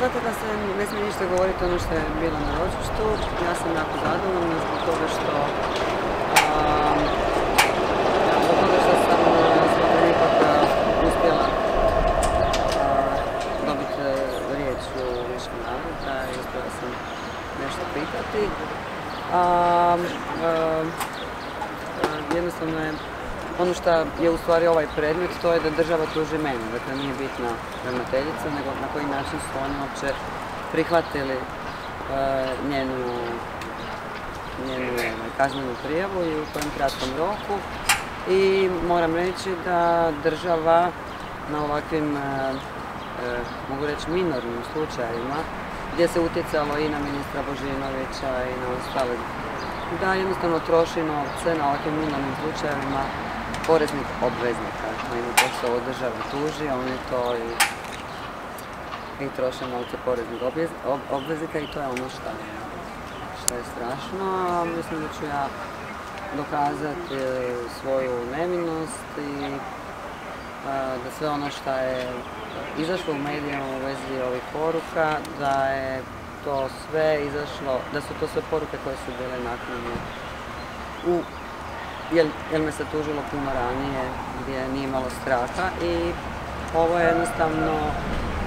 zato da se ne smije ništa govoriti ono što je bilo na ročištu. Ja sam jako zadovoljna zbog toga što zbog toga što sam ipak uspjela dobiti e, riječ u više navrata i uspjela sam nešto pitati. jednostavno je ono što je u stvari ovaj predmet, to je da država tuži mene. Dakle, nije bitna ravnateljica, nego na koji način su oni uopće prihvatili e, njenu, njenu kaznenu prijavu i u kojem kratkom roku. I moram reći da država na ovakvim, e, e, mogu reći, minornim slučajevima, gdje se utjecalo i na ministra Božinovića i na ostale, da jednostavno troši novce na ovakvim minornim slučajevima poreznih obveznika. Naime, to što ovo država tuži, oni to i, i troše novce poreznih obveznika i to je ono što je, što je strašno. Mislim da ću ja dokazati svoju neminost i da sve ono što je izašlo u medijama u vezi ovih poruka, da je to sve izašlo, da su to sve poruke koje su bile naknadno u jer, me se tužilo puno ranije gdje nije imalo straha i ovo je jednostavno,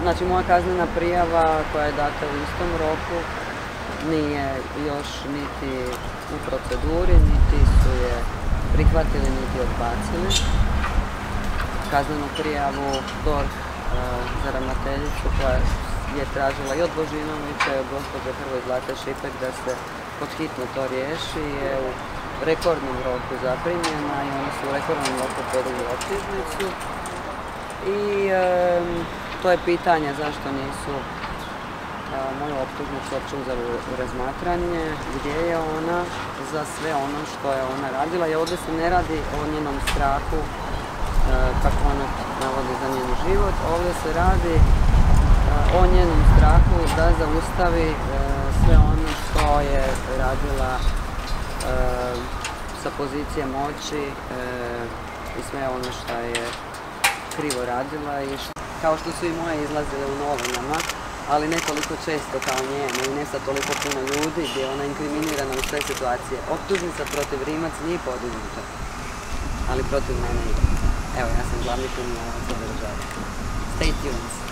znači moja kaznena prijava koja je data u istom roku nije još niti u proceduri, niti su je prihvatili, niti odbacili. Kaznenu prijavu DORH e, za ravnateljicu koja je tražila i od Božinovića i od gospođe Hrvoj Zlate Šipek da se pod hitno to riješi je u rekordnom roku zaprimljena i oni su u rekordnom roku podigli optužnicu. I to je pitanje zašto nisu moju optužnicu uopće uzeli u razmatranje, gdje je ona za sve ono što je ona radila. I ovdje se ne radi o njenom strahu, kako ona navodi za njen život, ovdje se radi o njenom strahu da zaustavi sve ono što je radila sa pozicije moći i sve ono što je krivo radila i kao što su i moje izlazile u novinama, ali ne toliko često kao njeno i ne sa toliko puno ljudi gdje je ona inkriminirana u sve situacije. Optužnica protiv Rimac nije podignuta, ali protiv mene. Evo, ja sam glavni kriminalac ove države. Stay tuned.